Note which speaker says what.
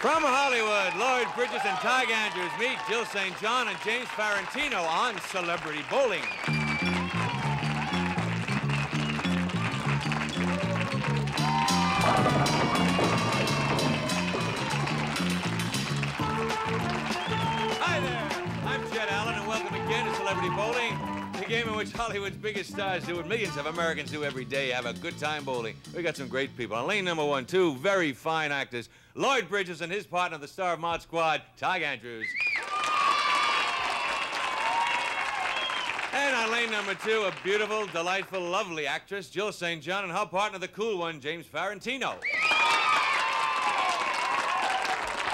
Speaker 1: From Hollywood, Lloyd Bridges and Tige Andrews meet Jill St. John and James Farentino on Celebrity Bowling. Hi there, I'm Jed Allen, and welcome again to Celebrity Bowling, the game in which Hollywood's biggest stars do what millions of Americans do every day, have a good time bowling. We got some great people. On lane number one, two very fine actors, Lloyd Bridges and his partner, the star of Mod Squad, Tige Andrews. And on lane number two, a beautiful, delightful, lovely actress, Jill St. John, and her partner, the cool one, James Farentino.